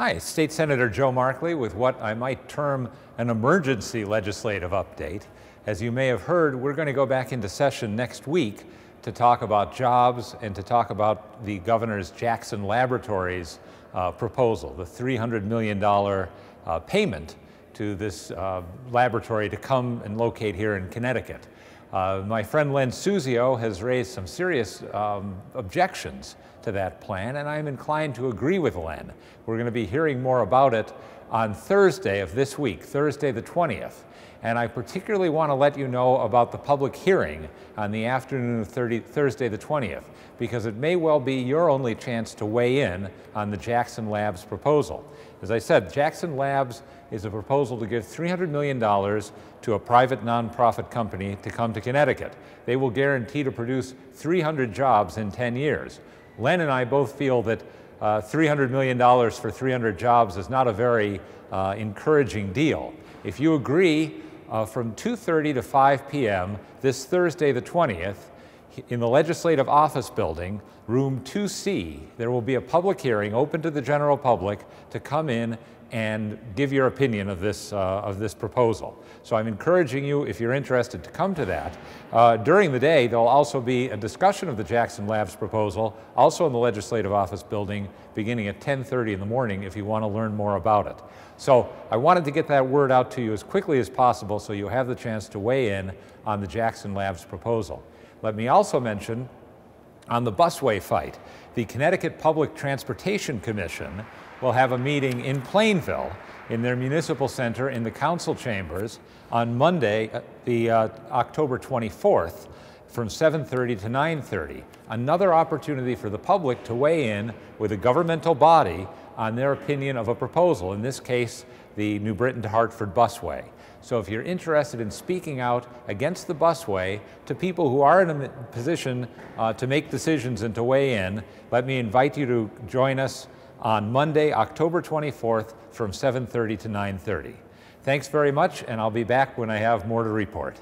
Hi, State Senator Joe Markley with what I might term an emergency legislative update. As you may have heard, we're going to go back into session next week to talk about jobs and to talk about the governor's Jackson Laboratories uh, proposal, the $300 million uh, payment to this uh, laboratory to come and locate here in Connecticut. Uh, my friend Len Suzio has raised some serious um, objections to that plan, and I'm inclined to agree with Len. We're going to be hearing more about it on Thursday of this week, Thursday the 20th. And I particularly want to let you know about the public hearing on the afternoon of 30, Thursday the 20th, because it may well be your only chance to weigh in on the Jackson Labs proposal. As I said, Jackson Labs is a proposal to give $300 million to a private nonprofit company to come to Connecticut. They will guarantee to produce 300 jobs in 10 years. Len and I both feel that uh, $300 million for 300 jobs is not a very uh, encouraging deal. If you agree, uh, from 2.30 to 5 p.m. this Thursday the 20th, in the Legislative Office Building, room 2C, there will be a public hearing open to the general public to come in and give your opinion of this, uh, of this proposal. So I'm encouraging you, if you're interested, to come to that. Uh, during the day, there'll also be a discussion of the Jackson Labs proposal, also in the Legislative Office Building, beginning at 10.30 in the morning if you want to learn more about it. So I wanted to get that word out to you as quickly as possible so you have the chance to weigh in on the Jackson Labs proposal. Let me also mention on the busway fight, the Connecticut Public Transportation Commission will have a meeting in Plainville in their municipal center in the council chambers on Monday, uh, the uh, October 24th from 7.30 to 9.30. Another opportunity for the public to weigh in with a governmental body on their opinion of a proposal, in this case, the New Britain to Hartford busway. So if you're interested in speaking out against the busway to people who are in a position uh, to make decisions and to weigh in, let me invite you to join us on Monday, October 24th from 7.30 to 9.30. Thanks very much, and I'll be back when I have more to report.